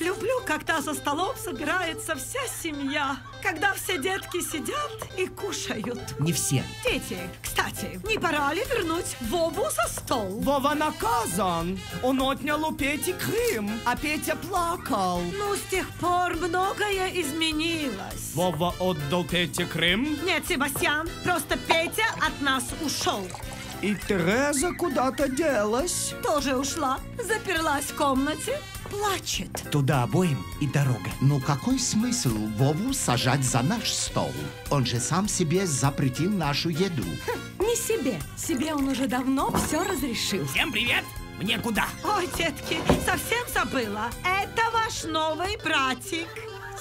Люблю, когда за столом собирается вся семья. Когда все детки сидят и кушают. Не все. Дети, кстати, не пора ли вернуть Вову за стол? Вова наказан. Он отнял у Пети Крым, а Петя плакал. Ну, с тех пор многое изменилось. Вова отдал Пете Крым, Нет, Себастьян, просто Петя от нас ушел. И Тереза куда-то делась. Тоже ушла, заперлась в комнате, плачет. Туда обоим и дорога. Ну какой смысл Вову сажать за наш стол? Он же сам себе запретил нашу еду. Не себе. Себе он уже давно все разрешил. Всем привет! Мне куда? Ой, детки, совсем забыла. Это ваш новый братик.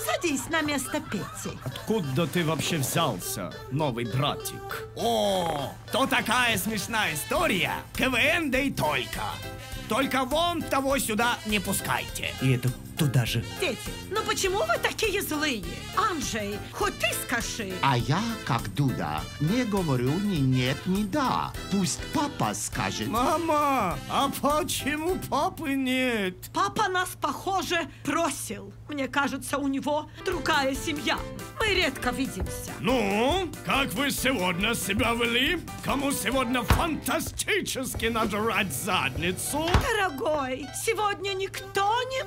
Садись на место Пети. Откуда ты вообще взялся, новый братик? О, то такая смешная история. КВН, да и только. Только вон того сюда не пускайте. И это туда же. Дети, ну почему вы такие злые? Анжей, хоть ты скажи. А я, как Дуда, не говорю ни нет, ни да. Пусть папа скажет. Мама, а почему папы нет? Папа нас, похоже, бросил. Мне кажется, у него другая семья. Мы редко видимся. Ну, как вы сегодня себя вели? Кому сегодня фантастически надрать задницу? Дорогой, сегодня никто не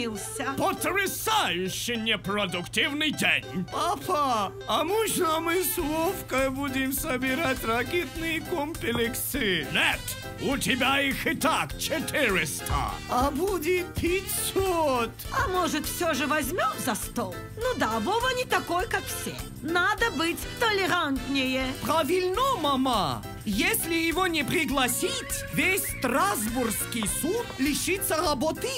провинился. Потрясающе непродуктивный день. Папа, а можно мы с Вовкой будем собирать ракетные комплексы? Нет, у тебя их и так 400. А будет 500. А может, все же возьмем за стол? Ну да, Вова не такой, как все. Надо быть толерантнее. Правильно, мама! Если его не пригласить, весь Страсбургский суд лишится работы.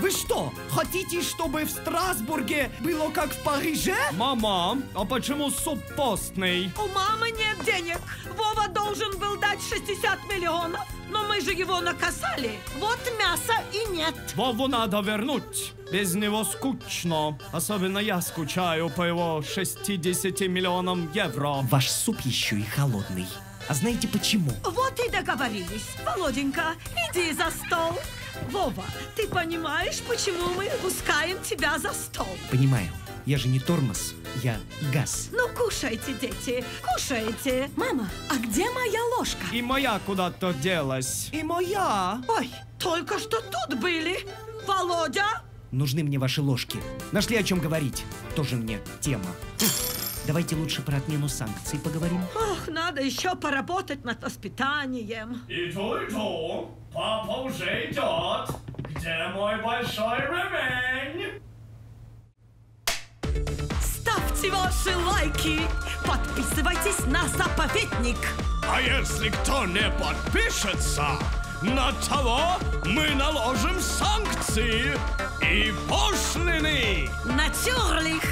Вы что, хотите, чтобы в Страсбурге было как в Париже? Мама, а почему суп постный? У мамы нет денег. Вова должен был дать 60 миллионов. Но мы же его наказали. Вот мяса и нет. Вову надо вернуть. Без него скучно. Особенно я скучаю по его 60 миллионам евро. Ваш суп еще и холодный. А знаете почему? Вот и договорились. Володенька, иди за стол. Вова, ты понимаешь, почему мы пускаем тебя за стол? Понимаю, я же не тормоз, я газ. Ну, кушайте, дети, кушайте. Мама, а где моя ложка? И моя куда-то делась. И моя. Ой, только что тут были. Володя, Нужны мне ваши ложки. Нашли о чем говорить. Тоже мне тема. Давайте лучше про отмену санкций поговорим. ох, надо еще поработать над воспитанием. Иду, иду. Папа уже идет. Где мой большой ремень? Ставьте ваши лайки, подписывайтесь на заповедник. А если кто не подпишется, на того мы наложим санкции и пошлины. Натюрлих.